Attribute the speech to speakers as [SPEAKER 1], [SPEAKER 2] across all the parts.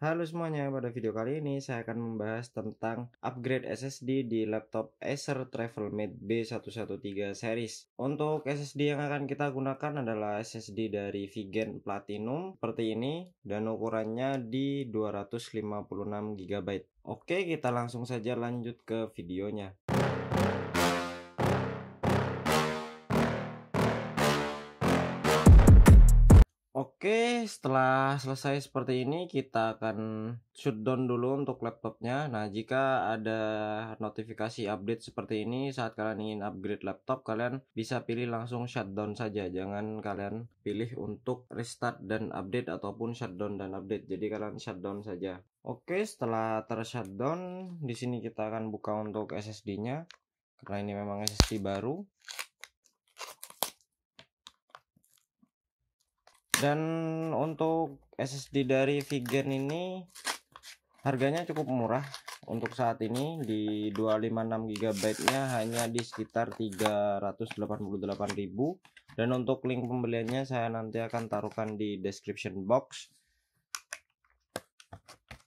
[SPEAKER 1] Halo semuanya, pada video kali ini saya akan membahas tentang upgrade SSD di laptop Acer Travelmate B113 series. Untuk SSD yang akan kita gunakan adalah SSD dari Vigen Platinum seperti ini dan ukurannya di 256 GB. Oke, kita langsung saja lanjut ke videonya. Oke, setelah selesai seperti ini, kita akan shutdown dulu untuk laptopnya. Nah, jika ada notifikasi update seperti ini saat kalian ingin upgrade laptop, kalian bisa pilih langsung shutdown saja. Jangan kalian pilih untuk restart dan update ataupun shutdown dan update. Jadi kalian shutdown saja. Oke, setelah tershutdown, di sini kita akan buka untuk SSD-nya. Karena ini memang SSD baru. Dan untuk SSD dari Vigen ini harganya cukup murah untuk saat ini. Di 256 GB nya hanya di sekitar 388.000 dan untuk link pembeliannya saya nanti akan taruhkan di description box.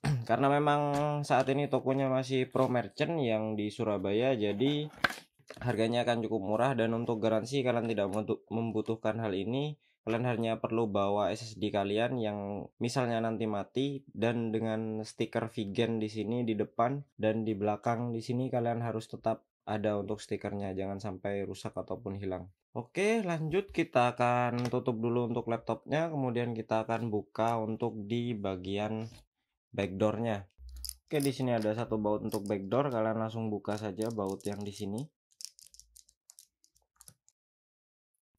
[SPEAKER 1] Karena memang saat ini tokonya masih pro merchant yang di Surabaya jadi harganya akan cukup murah. Dan untuk garansi kalian tidak membutuhkan hal ini kalian hanya perlu bawa SSD kalian yang misalnya nanti mati dan dengan stiker vegan di sini di depan dan di belakang di sini kalian harus tetap ada untuk stikernya jangan sampai rusak ataupun hilang. Oke lanjut kita akan tutup dulu untuk laptopnya kemudian kita akan buka untuk di bagian backdoornya. Oke di sini ada satu baut untuk backdoor kalian langsung buka saja baut yang di sini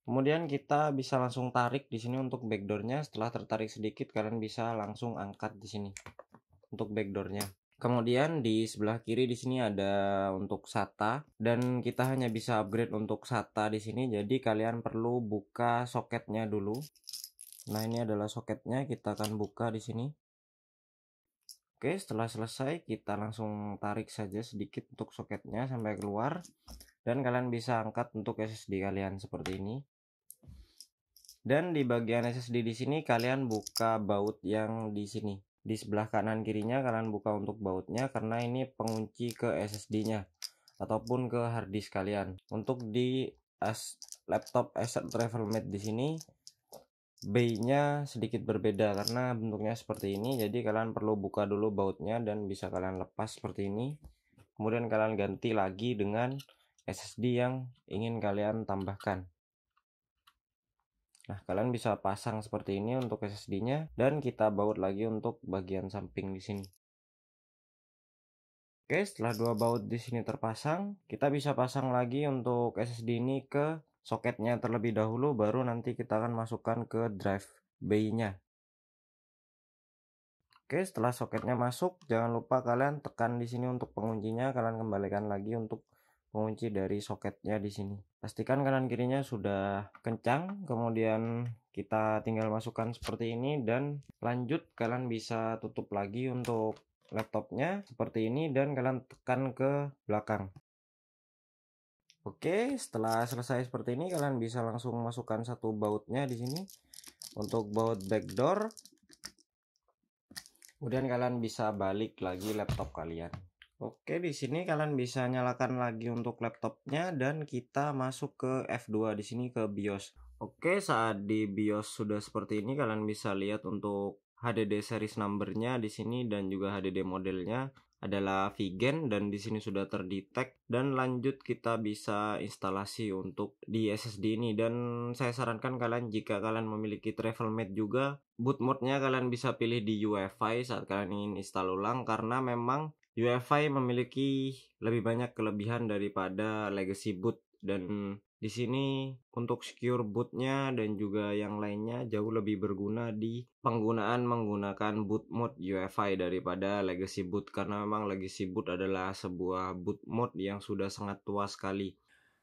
[SPEAKER 1] Kemudian kita bisa langsung tarik di sini untuk backdoornya. Setelah tertarik sedikit, kalian bisa langsung angkat di sini untuk backdoornya. Kemudian di sebelah kiri di sini ada untuk SATA dan kita hanya bisa upgrade untuk SATA di sini. Jadi kalian perlu buka soketnya dulu. Nah ini adalah soketnya. Kita akan buka di sini. Oke, setelah selesai kita langsung tarik saja sedikit untuk soketnya sampai keluar dan kalian bisa angkat untuk SSD kalian seperti ini dan di bagian SSD di sini kalian buka baut yang di sini. Di sebelah kanan kirinya kalian buka untuk bautnya karena ini pengunci ke SSD-nya ataupun ke hard disk kalian. Untuk di as laptop Acer Travelmate di sini B-nya sedikit berbeda karena bentuknya seperti ini. Jadi kalian perlu buka dulu bautnya dan bisa kalian lepas seperti ini. Kemudian kalian ganti lagi dengan SSD yang ingin kalian tambahkan Nah, kalian bisa pasang seperti ini untuk SSD-nya dan kita baut lagi untuk bagian samping di sini. Oke, setelah dua baut di sini terpasang, kita bisa pasang lagi untuk SSD ini ke soketnya terlebih dahulu baru nanti kita akan masukkan ke drive bay-nya. Oke, setelah soketnya masuk, jangan lupa kalian tekan di sini untuk penguncinya, kalian kembalikan lagi untuk pengunci dari soketnya di sini. Pastikan kanan kirinya sudah kencang, kemudian kita tinggal masukkan seperti ini dan lanjut kalian bisa tutup lagi untuk laptopnya seperti ini dan kalian tekan ke belakang. Oke, setelah selesai seperti ini kalian bisa langsung masukkan satu bautnya di sini untuk baut backdoor. Kemudian kalian bisa balik lagi laptop kalian. Oke, di sini kalian bisa nyalakan lagi untuk laptopnya dan kita masuk ke F2 di sini ke BIOS. Oke, saat di BIOS sudah seperti ini kalian bisa lihat untuk HDD series numbernya di sini dan juga HDD modelnya adalah Vigen dan di sini sudah terdetek dan lanjut kita bisa instalasi untuk di SSD ini dan saya sarankan kalian jika kalian memiliki Travelmate juga boot mode-nya kalian bisa pilih di UEFI saat kalian ingin install ulang karena memang UEFI memiliki lebih banyak kelebihan daripada legacy boot dan di sini untuk secure bootnya dan juga yang lainnya jauh lebih berguna di penggunaan menggunakan boot mode UEFI daripada legacy boot karena memang legacy boot adalah sebuah boot mode yang sudah sangat tua sekali.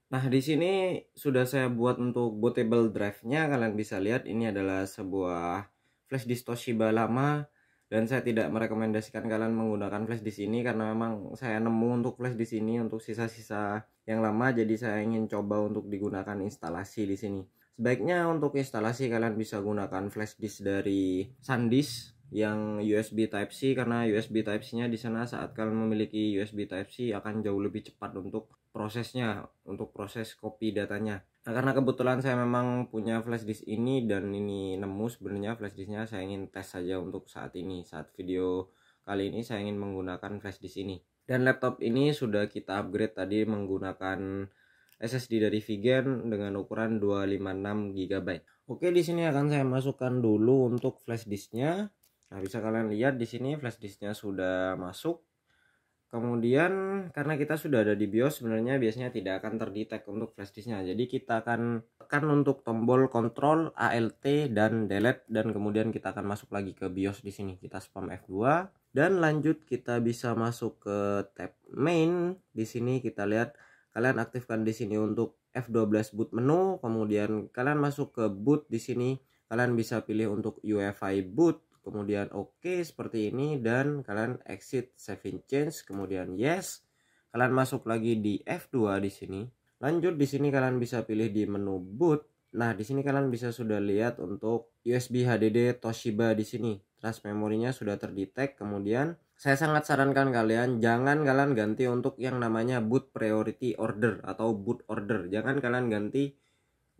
[SPEAKER 1] Nah, di sini sudah saya buat untuk bootable drive-nya. Kalian bisa lihat ini adalah sebuah flash disk Toshiba lama dan saya tidak merekomendasikan kalian menggunakan flash di sini karena memang saya nemu untuk flash di sini untuk sisa-sisa yang lama jadi saya ingin coba untuk digunakan instalasi di sini. Sebaiknya untuk instalasi kalian bisa gunakan flash disk dari SanDisk yang USB Type C karena USB Type C nya di sana saat kalian memiliki USB Type C akan jauh lebih cepat untuk prosesnya untuk proses copy datanya nah karena kebetulan saya memang punya flash disk ini dan ini nemu sebenarnya flash disknya saya ingin tes saja untuk saat ini saat video kali ini saya ingin menggunakan flash disk ini dan laptop ini sudah kita upgrade tadi menggunakan SSD dari Vigen dengan ukuran 256 GB. Oke, di sini akan saya masukkan dulu untuk flash disknya. Nah, bisa kalian lihat di sini flash disknya sudah masuk. Kemudian karena kita sudah ada di BIOS sebenarnya biasanya tidak akan terdetek untuk flash disknya. Jadi kita akan tekan untuk tombol kontrol ALT dan delete dan kemudian kita akan masuk lagi ke BIOS di sini. Kita spam F2 dan lanjut kita bisa masuk ke tab main. Di sini kita lihat kalian aktifkan di sini untuk F12 boot menu kemudian kalian masuk ke boot di sini kalian bisa pilih untuk UEFI boot kemudian oke okay, seperti ini dan kalian exit saving change kemudian yes. Kalian masuk lagi di F2 di sini. Lanjut di sini kalian bisa pilih di menu boot. Nah di sini kalian bisa sudah lihat untuk USB HDD Toshiba di sini. Trans memorinya sudah terdetek kemudian saya sangat sarankan kalian jangan kalian ganti untuk yang namanya boot priority order atau boot order. Jangan kalian ganti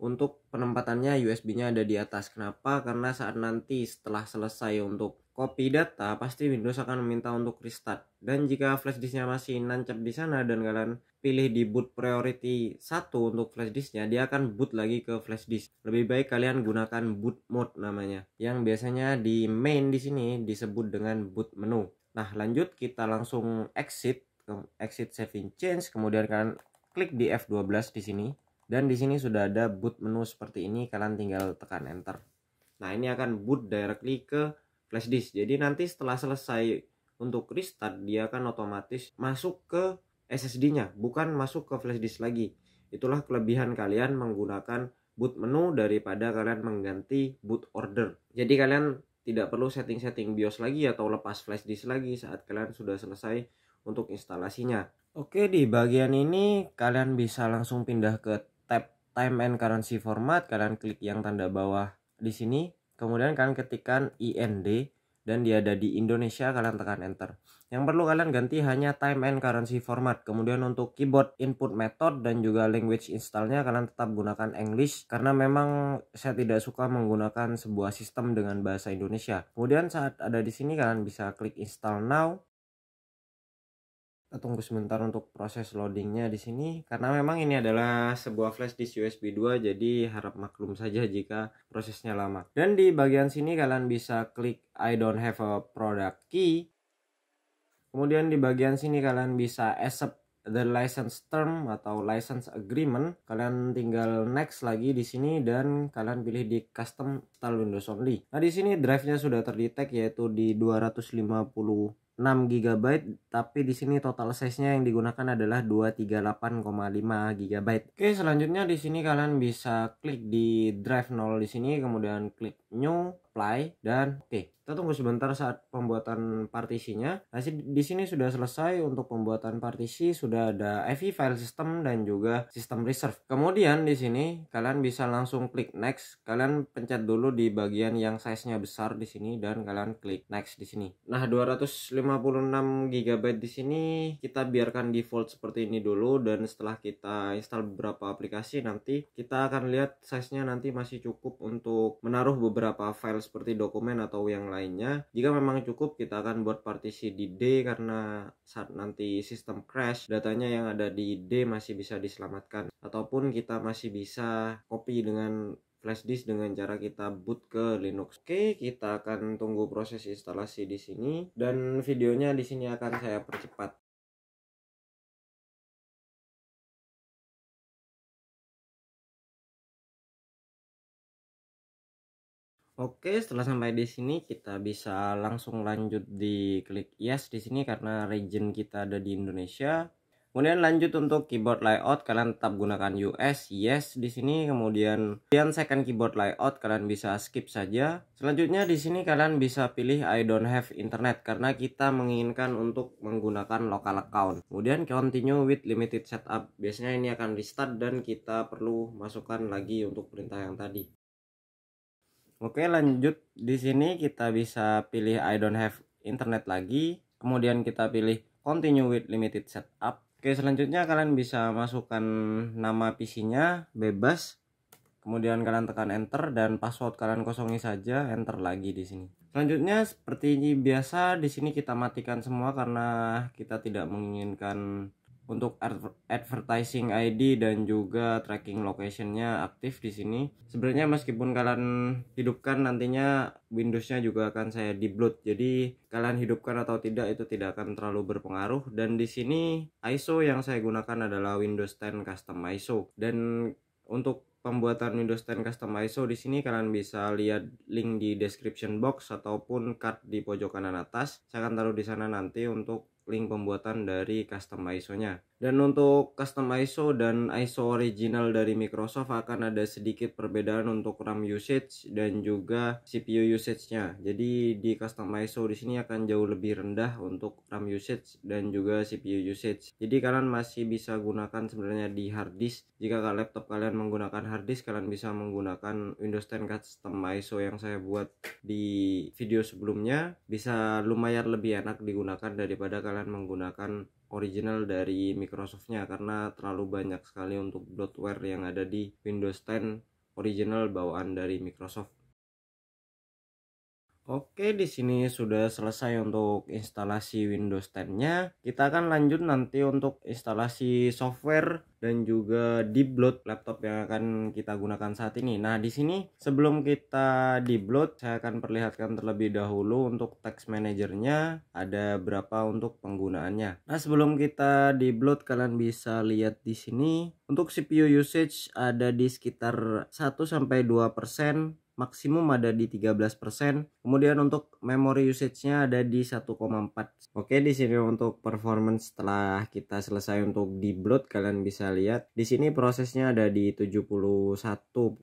[SPEAKER 1] untuk penempatannya USB-nya ada di atas. Kenapa? Karena saat nanti setelah selesai untuk copy data pasti Windows akan meminta untuk restart. Dan jika flash disknya masih nancap di sana dan kalian pilih di boot priority 1 untuk flash disknya dia akan boot lagi ke flash disk. Lebih baik kalian gunakan boot mode namanya yang biasanya di main di sini disebut dengan boot menu. Nah, lanjut kita langsung exit. Exit saving change kemudian kalian klik di F12 di sini dan di sini sudah ada boot menu seperti ini kalian tinggal tekan enter. Nah, ini akan boot directly ke flash disk. Jadi nanti setelah selesai untuk restart dia akan otomatis masuk ke SSD-nya, bukan masuk ke flash disk lagi. Itulah kelebihan kalian menggunakan boot menu daripada kalian mengganti boot order. Jadi kalian tidak perlu setting-setting BIOS lagi atau lepas flash disk lagi saat kalian sudah selesai untuk instalasinya. Oke, di bagian ini kalian bisa langsung pindah ke tab Time and Currency Format. Kalian klik yang tanda bawah di sini. Kemudian kalian ketikkan IND dan dia ada di Indonesia kalian tekan enter yang perlu kalian ganti hanya time and currency format kemudian untuk keyboard input method dan juga language installnya kalian tetap gunakan English karena memang saya tidak suka menggunakan sebuah sistem dengan bahasa Indonesia kemudian saat ada di sini kalian bisa klik install now tunggu sebentar untuk proses loadingnya di sini karena memang ini adalah sebuah flash disk USB 2 jadi harap maklum saja jika prosesnya lama. Dan di bagian sini kalian bisa klik I don't have a product key. Kemudian di bagian sini kalian bisa accept the license term atau license agreement. Kalian tinggal next lagi di sini dan kalian pilih di custom install Windows only. Nah di sini drive nya sudah terdetek yaitu di 250 6 GB tapi di sini total size-nya yang digunakan adalah 238,5 GB. Oke, selanjutnya di sini kalian bisa klik di drive 0 di sini kemudian klik new apply dan oke okay, kita tunggu sebentar saat pembuatan partisinya. Nah di sini sudah selesai untuk pembuatan partisi sudah ada IV file system dan juga sistem reserve. Kemudian di sini kalian bisa langsung klik next. Kalian pencet dulu di bagian yang size nya besar di sini dan kalian klik next di sini. Nah 256 GB di sini kita biarkan default seperti ini dulu dan setelah kita install beberapa aplikasi nanti kita akan lihat size nya nanti masih cukup untuk menaruh beberapa file seperti dokumen atau yang lainnya. Jika memang cukup, kita akan buat partisi di D karena saat nanti sistem crash, datanya yang ada di D masih bisa diselamatkan. Ataupun kita masih bisa copy dengan flash disk dengan cara kita boot ke Linux. Oke, kita akan tunggu proses instalasi di sini dan videonya di sini akan saya percepat. Oke, setelah sampai di sini kita bisa langsung lanjut di klik yes di sini karena region kita ada di Indonesia. Kemudian lanjut untuk keyboard layout kalian tetap gunakan US yes di sini kemudian kemudian second keyboard layout kalian bisa skip saja. Selanjutnya di sini kalian bisa pilih I don't have internet karena kita menginginkan untuk menggunakan local account. Kemudian continue with limited setup. Biasanya ini akan restart dan kita perlu masukkan lagi untuk perintah yang tadi. Oke, lanjut di sini kita bisa pilih I don't have internet lagi. Kemudian kita pilih continue with limited setup. Oke, selanjutnya kalian bisa masukkan nama PC-nya bebas. Kemudian kalian tekan enter dan password kalian kosongi saja, enter lagi di sini. Selanjutnya seperti ini biasa di sini kita matikan semua karena kita tidak menginginkan untuk advertising ID dan juga tracking locationnya aktif di sini. Sebenarnya meskipun kalian hidupkan nantinya Windowsnya juga akan saya dibloat. Jadi kalian hidupkan atau tidak itu tidak akan terlalu berpengaruh. Dan di sini ISO yang saya gunakan adalah Windows 10 Custom ISO. Dan untuk pembuatan Windows 10 Custom ISO di sini kalian bisa lihat link di description box ataupun card di pojok kanan atas. Saya akan taruh di sana nanti untuk link pembuatan dari custom ISO-nya. Dan untuk custom ISO dan ISO original dari Microsoft akan ada sedikit perbedaan untuk RAM usage dan juga CPU usage-nya. Jadi di custom ISO di sini akan jauh lebih rendah untuk RAM usage dan juga CPU usage. Jadi kalian masih bisa gunakan sebenarnya di hard disk. Jika laptop kalian menggunakan hard disk, kalian bisa menggunakan Windows 10 custom ISO yang saya buat di video sebelumnya. Bisa lumayan lebih enak digunakan daripada kalian menggunakan original dari Microsoftnya karena terlalu banyak sekali untuk bloatware yang ada di Windows 10 original bawaan dari Microsoft. Oke, di sini sudah selesai untuk instalasi Windows 10-nya. Kita akan lanjut nanti untuk instalasi software dan juga dibloat laptop yang akan kita gunakan saat ini. Nah, di sini sebelum kita dibloat, saya akan perlihatkan terlebih dahulu untuk text manajernya ada berapa untuk penggunaannya. Nah, sebelum kita dibloat kalian bisa lihat di sini untuk CPU usage ada di sekitar 1 sampai 2% maksimum ada di 13%. Kemudian untuk memory usage-nya ada di 1,4. Oke, di sini untuk performance setelah kita selesai untuk di bloat kalian bisa lihat di sini prosesnya ada di 71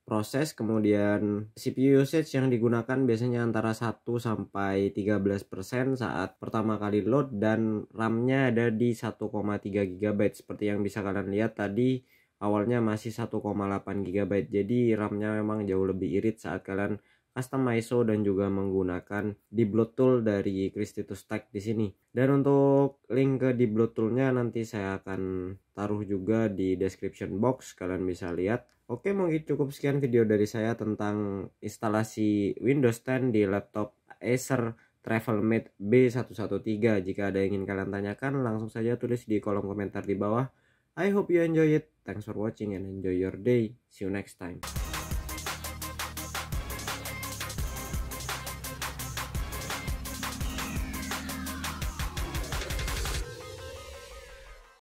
[SPEAKER 1] proses. Kemudian CPU usage yang digunakan biasanya antara 1 sampai 13% saat pertama kali load dan RAM-nya ada di 1,3 GB seperti yang bisa kalian lihat tadi awalnya masih 1,8 GB jadi RAM-nya memang jauh lebih irit saat kalian custom ISO dan juga menggunakan debloat tool dari Christitus Tech di sini. Dan untuk link ke debloat toolnya nanti saya akan taruh juga di description box kalian bisa lihat. Oke mungkin cukup sekian video dari saya tentang instalasi Windows 10 di laptop Acer TravelMate B113. Jika ada yang ingin kalian tanyakan langsung saja tulis di kolom komentar di bawah. I hope you enjoy it. Thanks for watching and enjoy your day. See you next time.